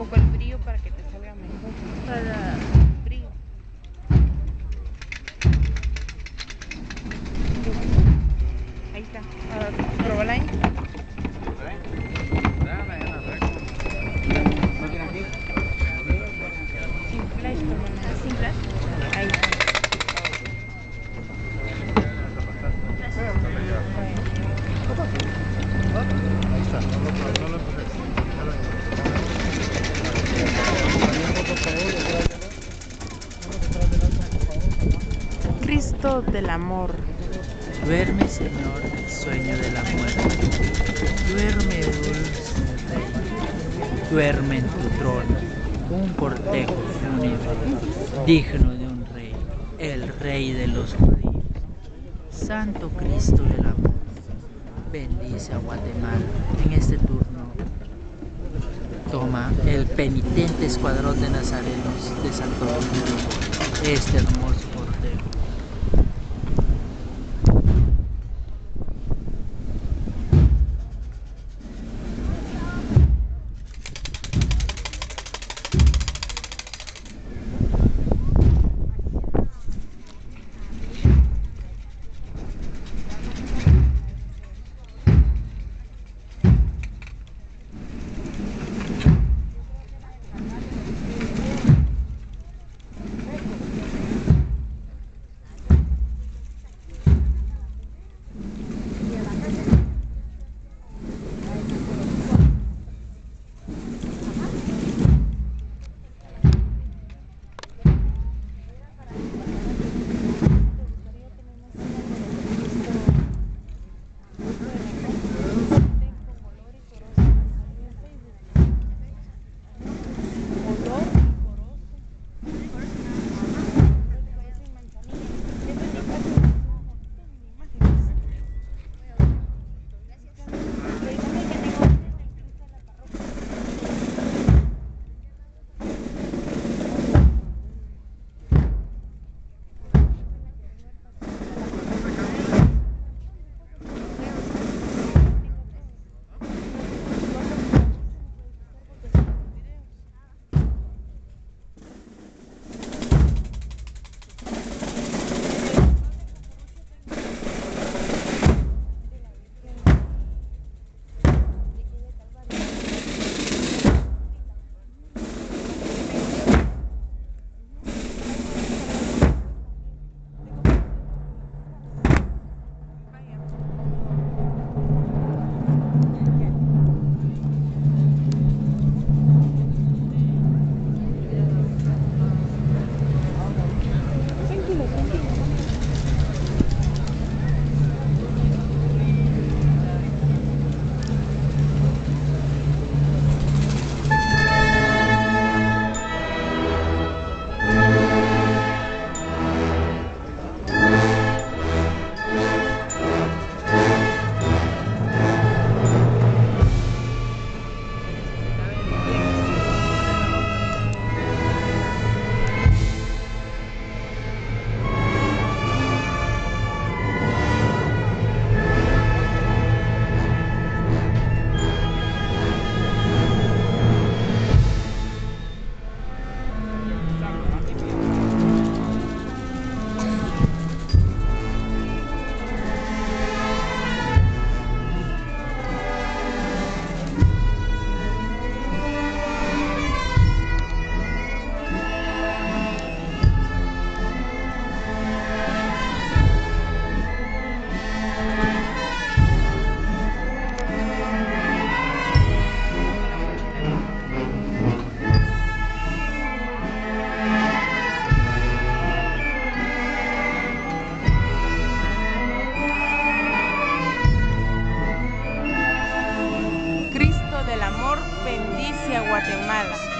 poco el brillo para que te salga mejor. Para... Brillo. Ahí está. Ahora, ahí. Sin flash. Sin flash. Ahí. Ahí está, no lo, no lo Cristo del amor. Duerme, Señor, el sueño de la muerte. Duerme, dulce Rey. Duerme en tu trono, un cortejo fúnebre, digno de un rey, el Rey de los judíos. Santo Cristo del amor, bendice a Guatemala en este turno. Toma el penitente escuadrón de nazarenos de Santo Domingo, este hermoso cortejo. Guatemala.